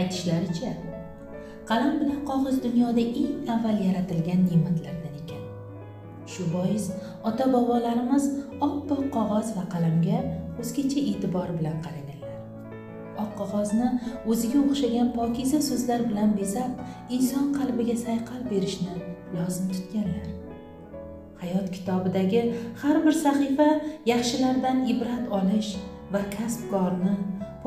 aytishlaricha qalam bilan qog'oz dunyoda eng avval yaratilgan ne'matlardan ekan. Shu bois ota bobolarimiz oppoq qog'oz va qalamga o'zgacha e'tibor bilan qaraganlar oq qog'ozni o'ziga o'xshagan pokiza so'zlar bilan bezab inson qalbiga sayqal berishni lozim tutganlar. Hayot kitobidagi har bir sahifa yaxshilardan ibrat olish va kasbkorni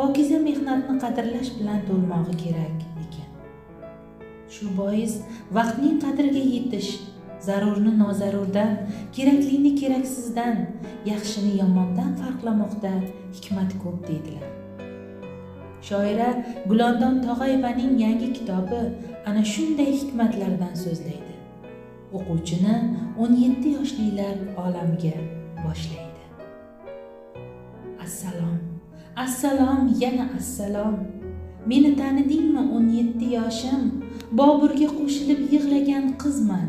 pokiza mehnatni qadrlash bilan to'lmog'i kerak ekan. Shu bois vaqtning qadriga yetish zarurni nozarurdan keraklini keraksizdan yaxshini yomondan farqlamoqda hikmat ko'p deydilar. Shoira gulondon tog'ayevaning yangi kitobi ana shunday hikmatlardan so'zlaydi. O'quvchini 17 yoshlilar olamiga boshlaydi. Assalom. Assalom yana assalom. Meni tanidingmi 17 yoshim? Boburga qo'shilib yig'lagan qizman.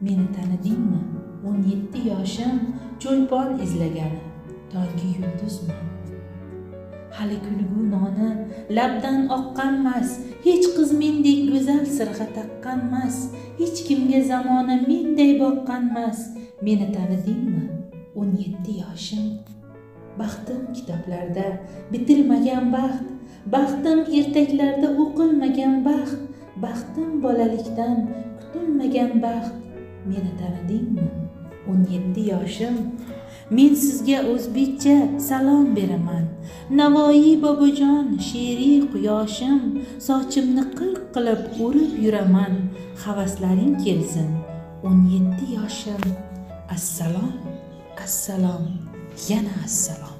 Meni tanidingmi 17 yoshim? Cho'lpon izlagani tonggi yulduzman. Hali kulgu noni labdan oqqanmas. Hech qiz mendek go'zal sirg'a taqqanmas. Hech kimga zamona menday boqqanmas. Meni tanidingmi 17 yoshim? Baxtim kitoblarda bitilmagan baxt baxtim ertaklarda o'qilmagan baxt baxtim bolalikdan kutilmagan baxt. Meni tanidingmi? O'n yetti yoshim. Men sizga o'zbekcha salom beraman. Navoiy bobojon she'riy quyoshim sochimni qirq qilib o'rib yuraman. Havaslaring kelsin. O'n yetti yoshim. Assalom assalom. Yana assalom